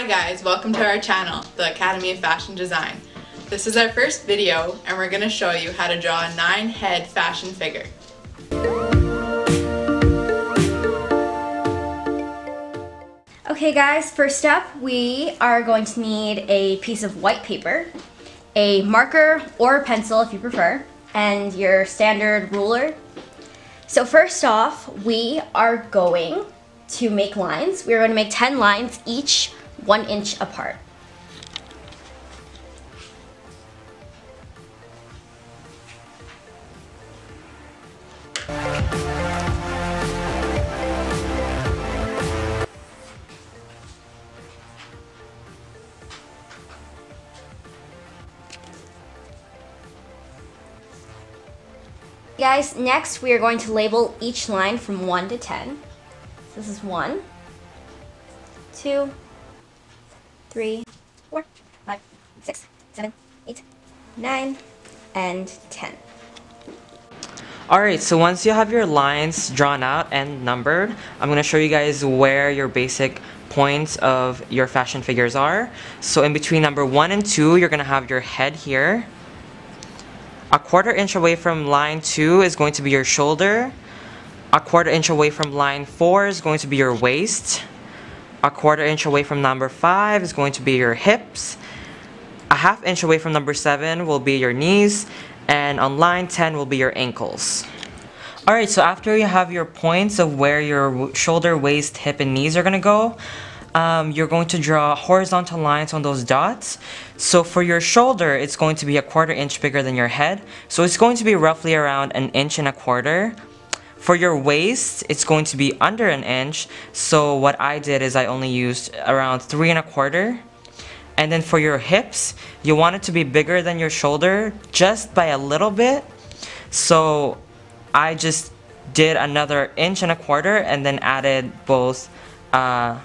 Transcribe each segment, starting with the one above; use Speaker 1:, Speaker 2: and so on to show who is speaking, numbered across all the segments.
Speaker 1: Hi guys, welcome to our channel, the Academy of Fashion Design. This is our first video and we're going to show you how to draw a 9 head fashion figure.
Speaker 2: Okay guys, first up we are going to need a piece of white paper, a marker or a pencil if you prefer, and your standard ruler. So first off, we are going to make lines. We're going to make 10 lines, each one inch apart. Guys, next we are going to label each line from 1 to 10. This is 1, 2, 3, 4, 5, 6, 7, 8, 9, and 10.
Speaker 3: Alright, so once you have your lines drawn out and numbered, I'm going to show you guys where your basic points of your fashion figures are. So in between number 1 and 2, you're going to have your head here. A quarter inch away from line 2 is going to be your shoulder. A quarter inch away from line 4 is going to be your waist. A quarter inch away from number 5 is going to be your hips. A half inch away from number 7 will be your knees. And on line 10 will be your ankles. Alright, so after you have your points of where your shoulder, waist, hip, and knees are going to go, um, you're going to draw horizontal lines on those dots. So for your shoulder, it's going to be a quarter inch bigger than your head. So it's going to be roughly around an inch and a quarter. For your waist, it's going to be under an inch. So what I did is I only used around three and a quarter. And then for your hips, you want it to be bigger than your shoulder just by a little bit. So I just did another inch and a quarter and then added both uh,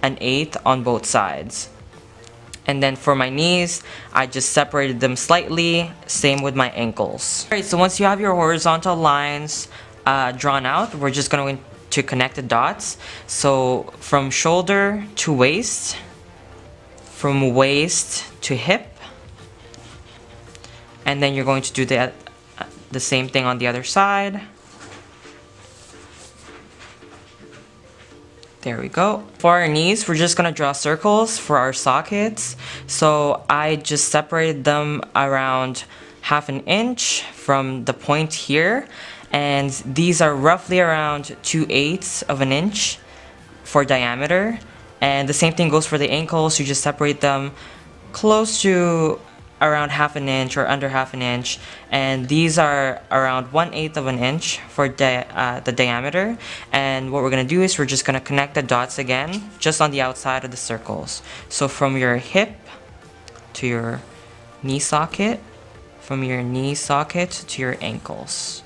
Speaker 3: an eighth on both sides. And then for my knees, I just separated them slightly, same with my ankles. Alright, so once you have your horizontal lines uh, drawn out, we're just going to connect the dots. So from shoulder to waist, from waist to hip, and then you're going to do the, uh, the same thing on the other side. There we go. For our knees, we're just gonna draw circles for our sockets. So I just separated them around half an inch from the point here. And these are roughly around 2 eighths of an inch for diameter. And the same thing goes for the ankles. You just separate them close to around half an inch or under half an inch and these are around one eighth of an inch for di uh, the diameter and what we're gonna do is we're just gonna connect the dots again just on the outside of the circles so from your hip to your knee socket from your knee socket to your ankles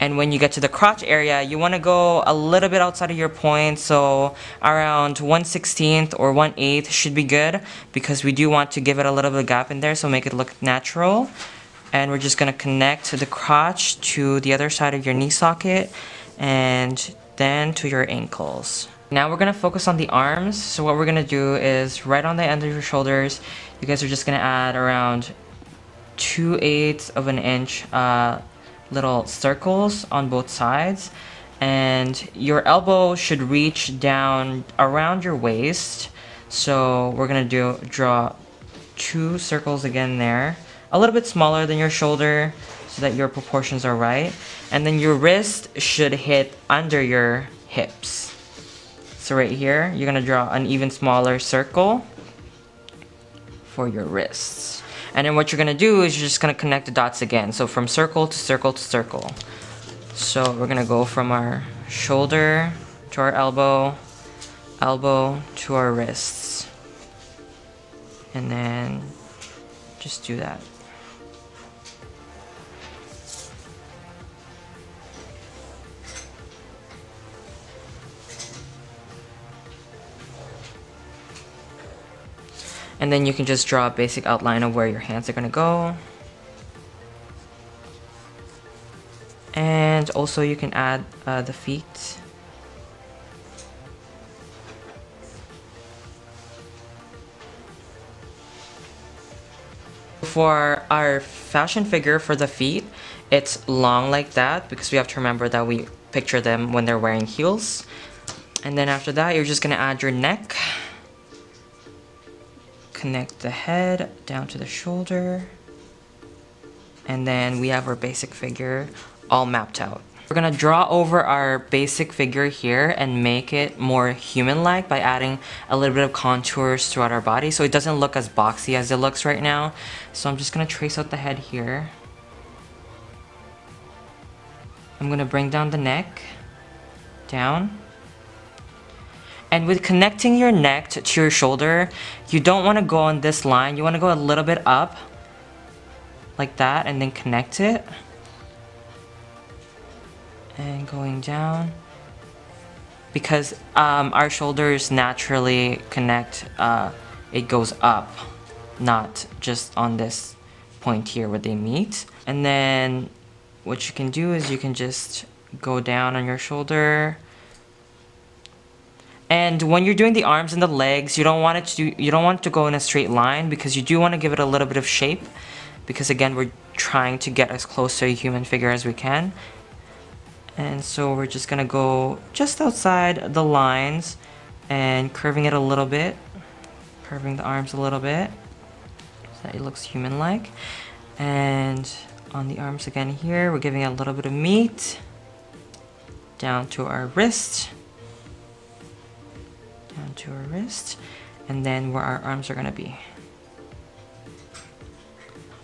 Speaker 3: and when you get to the crotch area, you want to go a little bit outside of your point. So around 1 16th or 1 8th should be good because we do want to give it a little bit of gap in there so make it look natural. And we're just going to connect the crotch to the other side of your knee socket and then to your ankles. Now we're going to focus on the arms. So what we're going to do is right on the end of your shoulders, you guys are just going to add around 2 eighths of an inch uh, little circles on both sides and your elbow should reach down around your waist. So we're gonna do draw two circles again there a little bit smaller than your shoulder so that your proportions are right. And then your wrist should hit under your hips. So right here you're gonna draw an even smaller circle for your wrists and then what you're gonna do is you're just gonna connect the dots again. So from circle to circle to circle. So we're gonna go from our shoulder to our elbow, elbow to our wrists. And then just do that. And then you can just draw a basic outline of where your hands are gonna go. And also you can add uh, the feet. For our fashion figure for the feet, it's long like that because we have to remember that we picture them when they're wearing heels. And then after that, you're just gonna add your neck. Connect the head down to the shoulder. And then we have our basic figure all mapped out. We're gonna draw over our basic figure here and make it more human-like by adding a little bit of contours throughout our body so it doesn't look as boxy as it looks right now. So I'm just gonna trace out the head here. I'm gonna bring down the neck, down. And with connecting your neck to, to your shoulder, you don't wanna go on this line, you wanna go a little bit up, like that, and then connect it. And going down. Because um, our shoulders naturally connect uh, it goes up not just on this point here where they meet. And then what you can do is you can just go down on your shoulder and when you're doing the arms and the legs you don't want it to you don't want to go in a straight line because you do want to give it a little bit of shape because again we're trying to get as close to a human figure as we can and so we're just gonna go just outside the lines and curving it a little bit. Curving the arms a little bit so that it looks human-like. And on the arms again here, we're giving it a little bit of meat down to our wrist. To our wrist. And then where our arms are gonna be.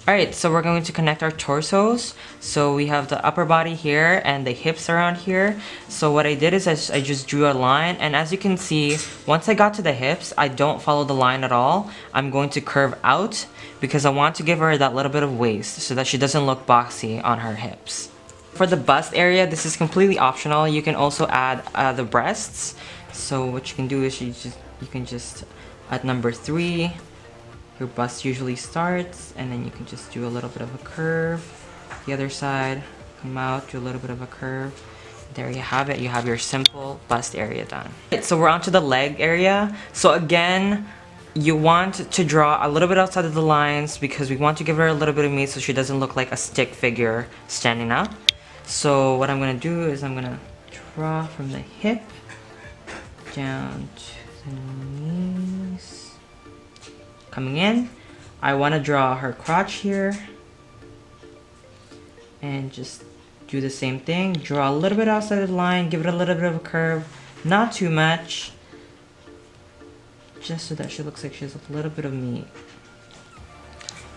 Speaker 3: Alright, so we're going to connect our torsos. So we have the upper body here and the hips around here. So what I did is I, I, just drew a line and as you can see, once I got to the hips, I don't follow the line at all. I'm going to curve out because I want to give her that little bit of waist so that she doesn't look boxy on her hips. For the bust area, this is completely optional. You can also add uh, the breasts. So what you can do is you just you can just at number three your bust usually starts and then you can just do a little bit of a curve. The other side come out do a little bit of a curve. There you have it. You have your simple bust area done. So we're on to the leg area. So again you want to draw a little bit outside of the lines because we want to give her a little bit of meat so she doesn't look like a stick figure standing up. So what I'm gonna do is I'm gonna draw from the hip down to the knees coming in. I want to draw her crotch here. And just do the same thing. Draw a little bit outside the line. Give it a little bit of a curve. Not too much. Just so that she looks like she has a little bit of meat.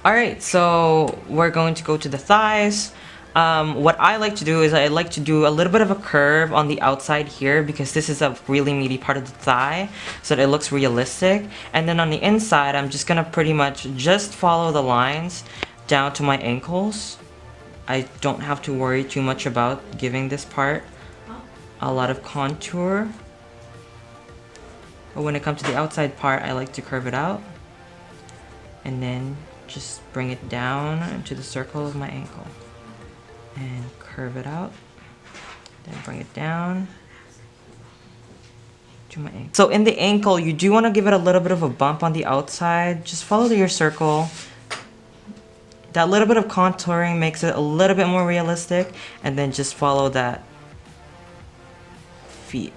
Speaker 3: Alright, so we're going to go to the thighs. Um, what I like to do is I like to do a little bit of a curve on the outside here because this is a really meaty part of the thigh so that it looks realistic. And then on the inside, I'm just gonna pretty much just follow the lines down to my ankles. I don't have to worry too much about giving this part a lot of contour. But when it comes to the outside part, I like to curve it out. And then just bring it down into the circle of my ankle and curve it out. Then bring it down to my ankle. So in the ankle, you do want to give it a little bit of a bump on the outside. Just follow your circle. That little bit of contouring makes it a little bit more realistic. And then just follow that feet.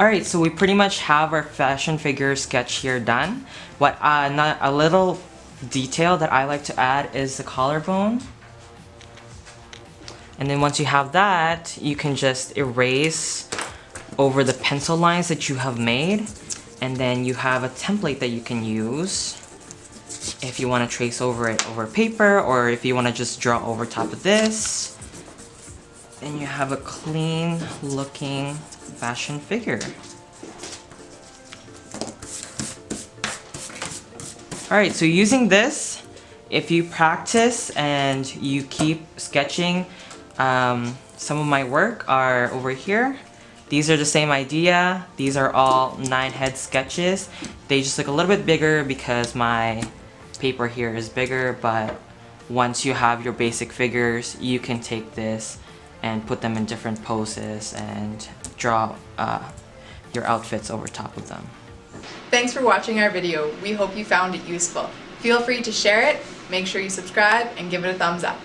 Speaker 3: Alright, so we pretty much have our fashion figure sketch here done. What uh, not a little detail that I like to add is the collarbone. And then once you have that, you can just erase over the pencil lines that you have made. And then you have a template that you can use if you want to trace over it over paper or if you want to just draw over top of this. And you have a clean looking fashion figure. Alright, so using this, if you practice and you keep sketching, um, some of my work are over here. These are the same idea. These are all nine head sketches. They just look a little bit bigger because my paper here is bigger, but once you have your basic figures, you can take this and put them in different poses and draw uh, your outfits over top of them.
Speaker 1: Thanks for watching our video. We hope you found it useful. Feel free to share it, make sure you subscribe, and give it a thumbs up.